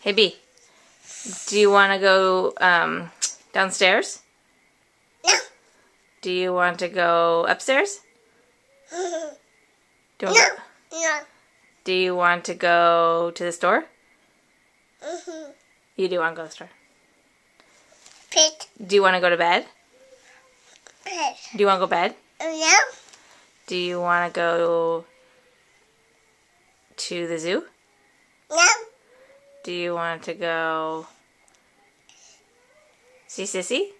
Hey, B. Do you want to go um, downstairs? No. Do you want to go upstairs? Do you, No. No. do you want to go to the store? Mm-hmm. You do want to go to the store. Pit. Do you want to go to bed? Pit. Do you want to go to bed? No. Do you want to go to the zoo? No. Do you want to go see Sissy?